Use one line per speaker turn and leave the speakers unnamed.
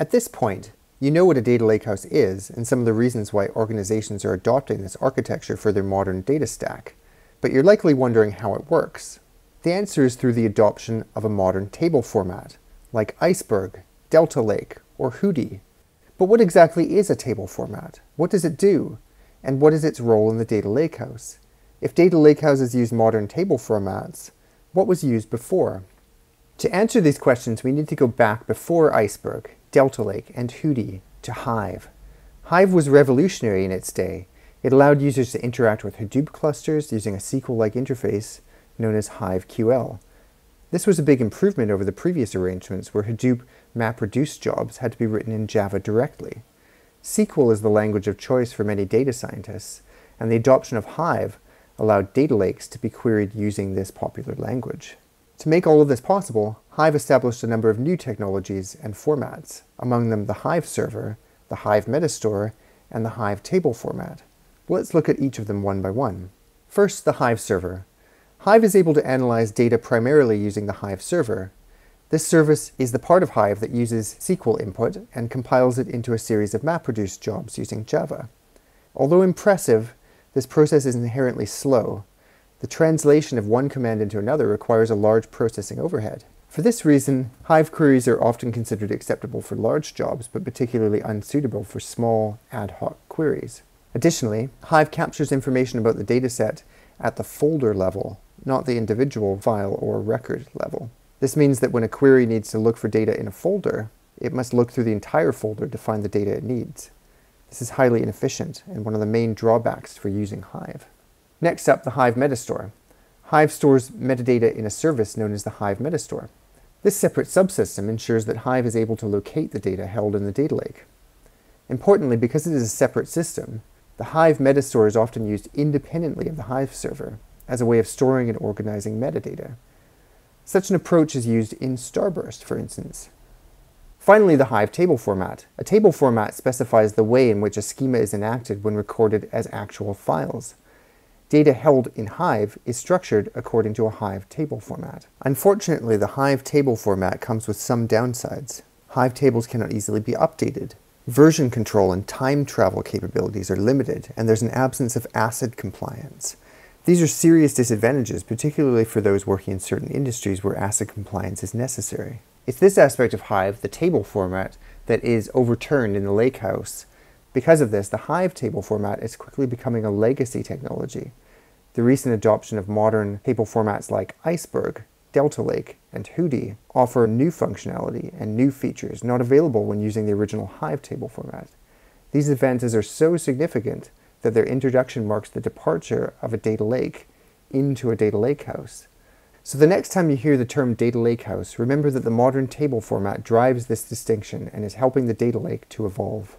At this point, you know what a data lakehouse is and some of the reasons why organizations are adopting this architecture for their modern data stack, but you're likely wondering how it works. The answer is through the adoption of a modern table format, like Iceberg, Delta Lake, or Hudi. But what exactly is a table format? What does it do? And what is its role in the data lakehouse? If data lakehouses use modern table formats, what was used before? To answer these questions, we need to go back before Iceberg, Delta Lake, and Hudi to Hive. Hive was revolutionary in its day. It allowed users to interact with Hadoop clusters using a SQL-like interface known as HiveQL. This was a big improvement over the previous arrangements where Hadoop MapReduce jobs had to be written in Java directly. SQL is the language of choice for many data scientists, and the adoption of Hive allowed data lakes to be queried using this popular language. To make all of this possible, Hive established a number of new technologies and formats, among them the Hive server, the Hive metastore, and the Hive table format. Let's look at each of them one by one. First, the Hive server. Hive is able to analyze data primarily using the Hive server. This service is the part of Hive that uses SQL input and compiles it into a series of MapReduce jobs using Java. Although impressive, this process is inherently slow. The translation of one command into another requires a large processing overhead. For this reason, Hive queries are often considered acceptable for large jobs, but particularly unsuitable for small, ad hoc queries. Additionally, Hive captures information about the dataset at the folder level not the individual file or record level. This means that when a query needs to look for data in a folder, it must look through the entire folder to find the data it needs. This is highly inefficient and one of the main drawbacks for using Hive. Next up, the Hive Metastore. Hive stores metadata in a service known as the Hive Metastore. This separate subsystem ensures that Hive is able to locate the data held in the data lake. Importantly, because it is a separate system, the Hive Metastore is often used independently of the Hive server, as a way of storing and organizing metadata. Such an approach is used in Starburst, for instance. Finally, the Hive table format. A table format specifies the way in which a schema is enacted when recorded as actual files. Data held in Hive is structured according to a Hive table format. Unfortunately, the Hive table format comes with some downsides. Hive tables cannot easily be updated. Version control and time travel capabilities are limited, and there's an absence of ACID compliance. These are serious disadvantages, particularly for those working in certain industries where ACID compliance is necessary. It's this aspect of Hive, the table format, that is overturned in the Lakehouse. Because of this, the Hive table format is quickly becoming a legacy technology. The recent adoption of modern table formats like Iceberg, Delta Lake, and Hudi offer new functionality and new features not available when using the original Hive table format. These advances are so significant that their introduction marks the departure of a data lake into a data lakehouse. So the next time you hear the term data lakehouse, remember that the modern table format drives this distinction and is helping the data lake to evolve.